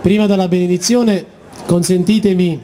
Prima della benedizione consentitemi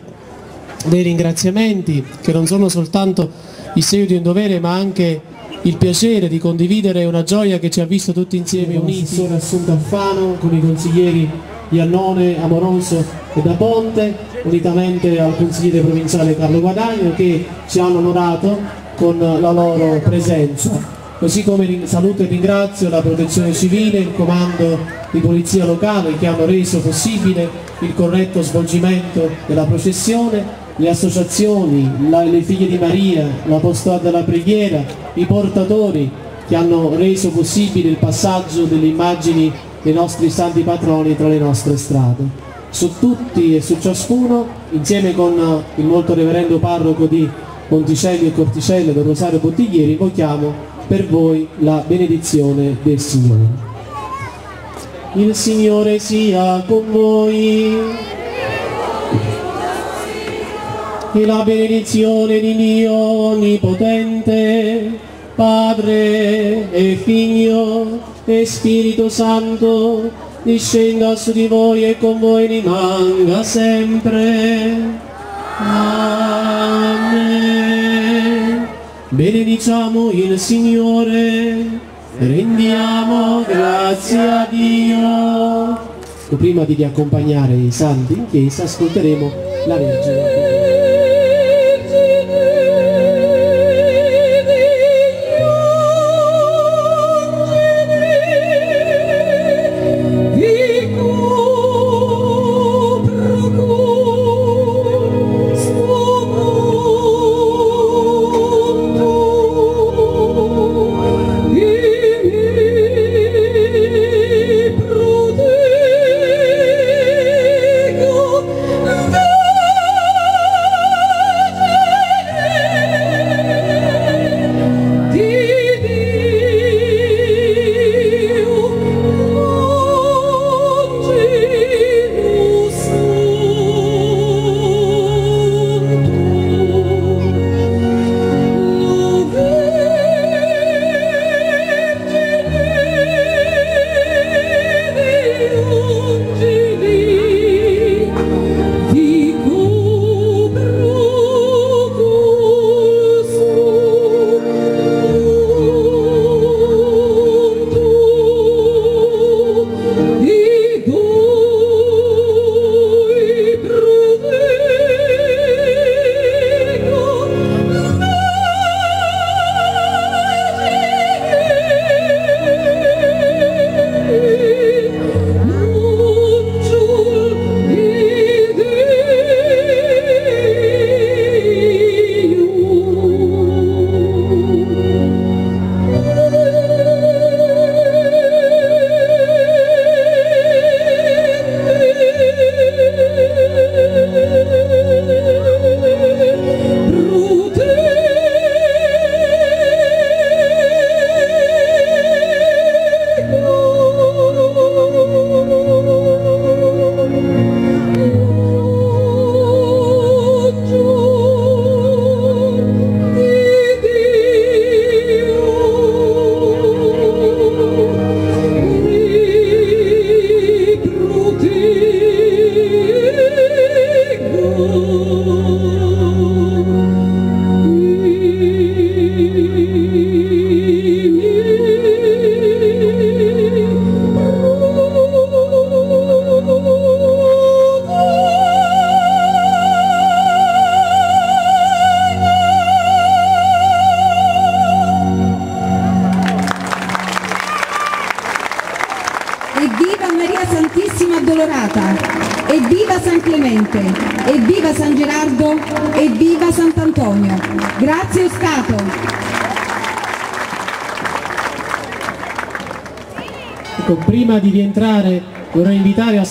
dei ringraziamenti che non sono soltanto il segno di un dovere ma anche il piacere di condividere una gioia che ci ha visto tutti insieme uniti. L'assessore Assunto Alfano con i consiglieri Iannone, Amoroso e Da Ponte, unitamente al consigliere provinciale Carlo Guadagno che ci hanno onorato con la loro presenza. Così come saluto e ringrazio la protezione civile, il comando di polizia locale che hanno reso possibile il corretto svolgimento della processione le associazioni, la, le figlie di Maria, l'Apostolato della Preghiera, i portatori che hanno reso possibile il passaggio delle immagini dei nostri santi patroni tra le nostre strade. Su tutti e su ciascuno, insieme con il molto reverendo parroco di Monticelli e Corticello del Rosario Bottiglieri, invochiamo per voi la benedizione del Signore. Il Signore sia con voi e la benedizione di Dio Onnipotente, Padre e Figlio e Spirito Santo, discenda su di voi e con voi rimanga sempre. Amen. Benediciamo il Signore, rendiamo grazie a Dio. Prima di accompagnare i santi in chiesa ascolteremo la Vergine.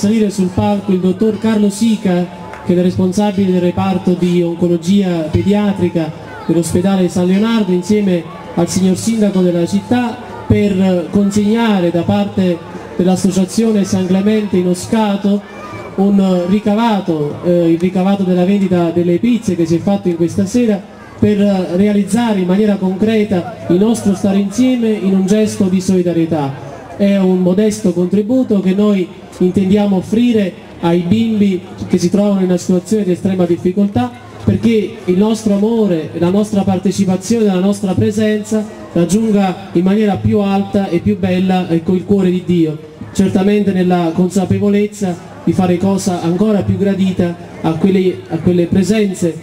Salire sul palco il dottor Carlo Sica, che è il responsabile del reparto di oncologia pediatrica dell'ospedale San Leonardo, insieme al signor sindaco della città, per consegnare da parte dell'associazione San Clemente in Oscato un ricavato, eh, il ricavato della vendita delle pizze che si è fatto in questa sera per realizzare in maniera concreta il nostro stare insieme in un gesto di solidarietà. È un modesto contributo che noi intendiamo offrire ai bimbi che si trovano in una situazione di estrema difficoltà perché il nostro amore, la nostra partecipazione, la nostra presenza raggiunga in maniera più alta e più bella ecco, il cuore di Dio, certamente nella consapevolezza di fare cosa ancora più gradita a quelle, a quelle presenze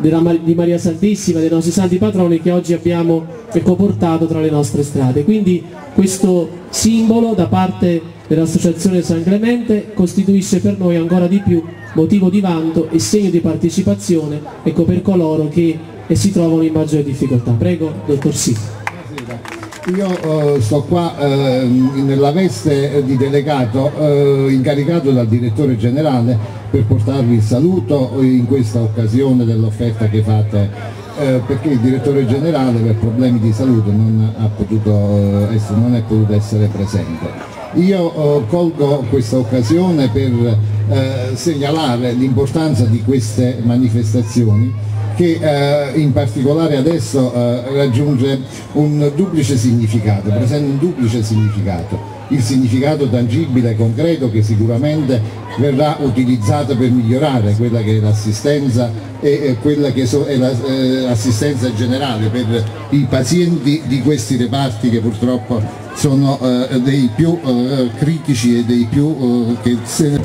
di Maria Santissima, dei nostri santi patroni che oggi abbiamo ecco, portato tra le nostre strade. Quindi questo simbolo da parte dell'Associazione San Clemente costituisce per noi ancora di più motivo di vanto e segno di partecipazione ecco, per coloro che si trovano in maggiore difficoltà. Prego, dottor Sì. Io eh, sto qua eh, nella veste di delegato eh, incaricato dal direttore generale per portarvi il saluto in questa occasione dell'offerta che fate eh, perché il direttore generale per problemi di salute non, potuto, eh, non è potuto essere presente. Io eh, colgo questa occasione per segnalare l'importanza di queste manifestazioni che eh, in particolare adesso eh, raggiunge un duplice significato, presenta un duplice significato. Il significato tangibile e concreto che sicuramente verrà utilizzato per migliorare quella che è l'assistenza e quella che è l'assistenza generale per i pazienti di questi reparti che purtroppo sono eh, dei più eh, critici e dei più che se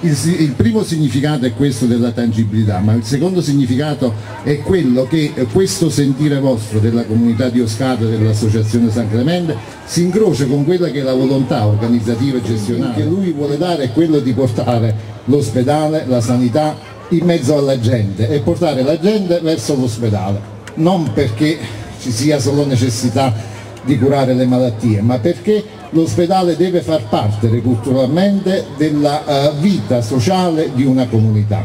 il, il, primo significato è questo della tangibilità, ma il secondo significato è quello che questo sentire vostro della comunità di Oscato e dell'Associazione San Clemente si incrocia con quella che è la volontà organizzativa e gestionale. Che lui vuole dare è quello di portare l'ospedale, la sanità in mezzo alla gente e portare la gente verso l'ospedale, non perché ci sia solo necessità di curare le malattie, ma perché l'ospedale deve far parte culturalmente della uh, vita sociale di una comunità.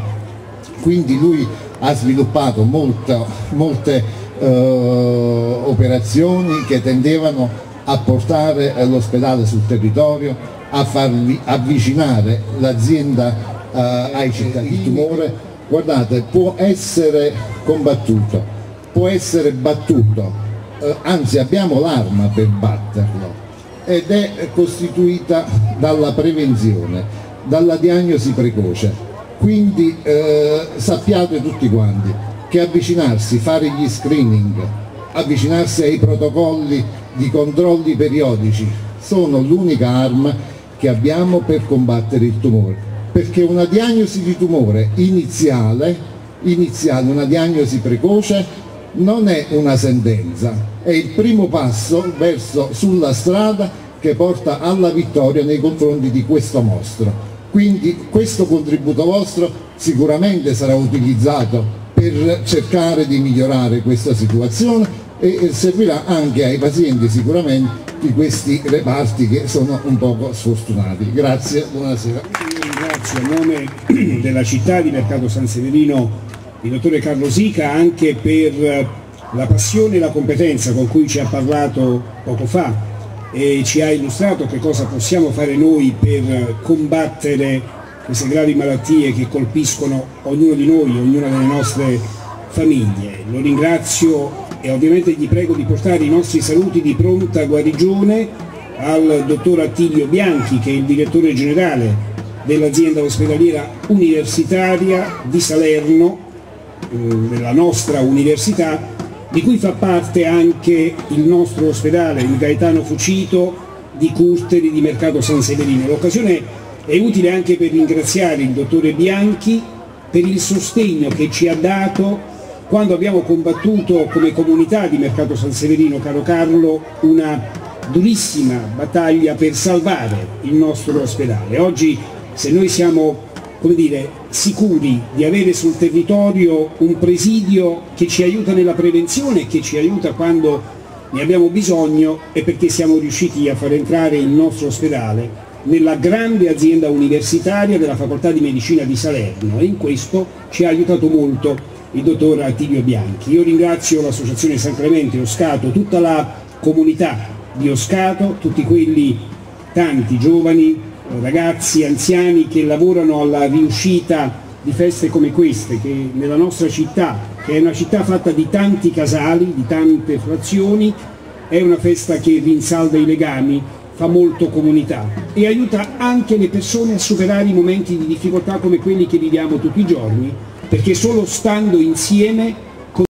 Quindi lui ha sviluppato molta, molte uh, operazioni che tendevano a portare eh, l'ospedale sul territorio, a farvi avvicinare l'azienda uh, ai cittadini. Il tumore, guardate, può essere combattuto, può essere battuto, anzi abbiamo l'arma per batterlo ed è costituita dalla prevenzione, dalla diagnosi precoce. Quindi eh, sappiate tutti quanti che avvicinarsi, fare gli screening, avvicinarsi ai protocolli di controlli periodici sono l'unica arma che abbiamo per combattere il tumore. Perché una diagnosi di tumore iniziale, iniziale una diagnosi precoce, non è una sentenza, è il primo passo verso, sulla strada che porta alla vittoria nei confronti di questo mostro. Quindi questo contributo vostro sicuramente sarà utilizzato per cercare di migliorare questa situazione e servirà anche ai pazienti sicuramente di questi reparti che sono un poco sfortunati. Grazie, buonasera. Ringrazio a nome della città di Mercato San Severino il dottore Carlo Sica anche per la passione e la competenza con cui ci ha parlato poco fa e ci ha illustrato che cosa possiamo fare noi per combattere queste gravi malattie che colpiscono ognuno di noi, ognuna delle nostre famiglie. Lo ringrazio e ovviamente gli prego di portare i nostri saluti di pronta guarigione al dottor Attilio Bianchi che è il direttore generale dell'azienda ospedaliera universitaria di Salerno della nostra università, di cui fa parte anche il nostro ospedale, il Gaetano Fucito di Curteri di Mercato San Severino. L'occasione è utile anche per ringraziare il dottore Bianchi per il sostegno che ci ha dato quando abbiamo combattuto come comunità di Mercato San Severino, caro Carlo, una durissima battaglia per salvare il nostro ospedale. Oggi se noi siamo come dire, sicuri di avere sul territorio un presidio che ci aiuta nella prevenzione e che ci aiuta quando ne abbiamo bisogno e perché siamo riusciti a far entrare il nostro ospedale nella grande azienda universitaria della Facoltà di Medicina di Salerno e in questo ci ha aiutato molto il dottor Attilio Bianchi. Io ringrazio l'Associazione San Clemente Oscato, tutta la comunità di Oscato, tutti quelli tanti giovani ragazzi, anziani che lavorano alla riuscita di feste come queste, che nella nostra città, che è una città fatta di tanti casali, di tante frazioni, è una festa che rinsalda i legami fa molto comunità e aiuta anche le persone a superare i momenti di difficoltà come quelli che viviamo tutti i giorni, perché solo stando insieme